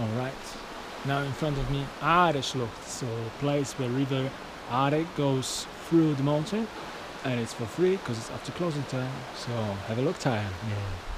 Alright, now in front of me Aareschlucht, so place where river Aare goes through the mountain and it's for free because it's after closing time, so have a look time. Yeah.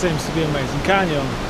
Seems to be amazing canyon.